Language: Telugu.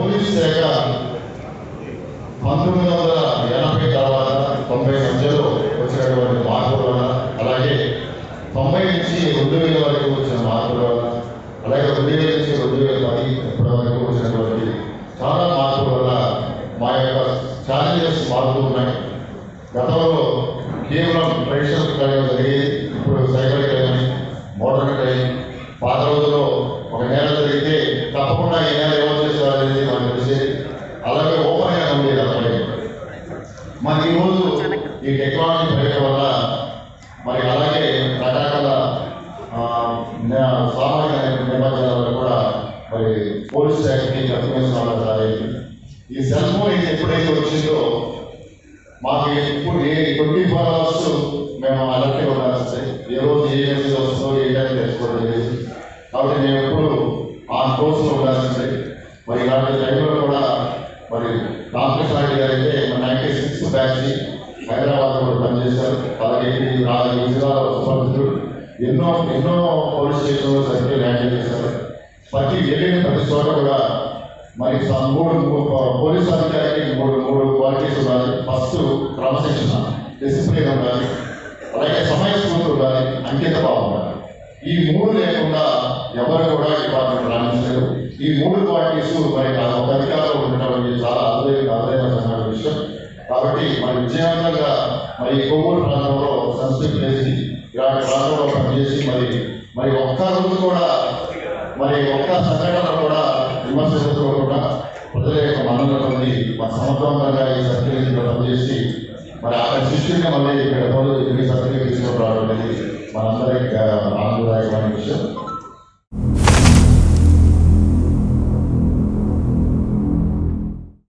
పోలీస్ శాఖ పంతొమ్మిది వందల ఎనభై తర్వాత తొంభై మధ్యలో వచ్చినటువంటి మార్పుల వల్ల అలాగే తొంభై నుంచి రెండు వేల వరకు వచ్చిన మార్పుల వల్ల అలాగే రెండు వేల నుంచి రెండు వేల పది ఇప్పటి వరకు వచ్చినటువంటి చాలా మార్పుల వల్ల మా యొక్క ఛాలెంజెస్ మారుతూ ఉన్నాయి. గతంలో కేవలం ట్రెడిషనల్ క్రైమ్ జరిగేది ఇప్పుడు సైకిల్ కానీ మోటార్లు కానీ పాత రోజుల్లో మరి ఈరోజు ఈ టెక్నాలజీ పెరగడం వల్ల మరి అలాగే రకరకాల సామాజిక నేపథ్యాల వల్ల కూడా మరి పోలీస్ శాఖకి కట్టువేసిన ఈ సెల్ ఫోన్ ఎప్పుడైతే వచ్చిందో మాకు ఇప్పుడు ఏ ట్వంటీ ఫోర్ అవర్స్ మేము అలర్ట్గా ఉండాల్సి ఏ రోజు ఏ మెసేజ్ వస్తుందో ఏ టైం తెలుసుకోవడం లేదు. కాబట్టి మేము ఎప్పుడు ఆ కోర్సులో ఉండాల్సి వస్తాయి మరి ఇలాంటి టైంలో కూడా మరి రామకృష్ణారెడ్డి గారు అయితే నైన్టీ సిక్స్ బ్యాచ్ హైదరాబాద్ కూడా పనిచేశారు. అలాగే ఈ రా- ఈ ఎన్నో ఎన్నో పోలీస్ స్టేషన్లో సర్కిల్ హ్యాండిల్ చేశారు. ప్రతి వెళ్ళిన ప్రతి చోట కూడా మరి మూడు పోలీస్ అధికారికి మూడు మూడు క్వాలిటీస్ ఉండాలి. ఫస్ట్ క్రమశిక్షణ డిసిప్లిన్ ఉండాలి. అలాగే సమయస్ఫూర్తి ఉండాలి. అంకిత భావం ఉండాలి. ఈ మూడు లేకుండా ఎవరు కూడా డిపార్ట్మెంట్ రాణించలేరు. ఈ మూడు క్వాలిటీస్ మరి ఒక అధికారంలో ఉండటం కాబట్టి మరి విజయవంతంగా మరి ఈ కొవ్వూరు ప్రాంతంలో సంస్కృతి చేసి ఇలాంటి ప్రాంతంలో పనిచేసి మరి మరి ఒక్క రోజు కూడా మరి ఒక్క సంఘటన కూడా విమర్శించకుండా ప్రజల యొక్క మన్నన పొంది మన సమర్థవంతంగా ఈ సర్టిఫికేట్ పనిచేసి మరి అక్కడ శిష్యుడిగా మళ్ళీ ఇక్కడ ఈ సర్టిఫికేట్ తీసుకుని రావడం అనేది మనందరికీ ఆనందదాయకమైన విషయం.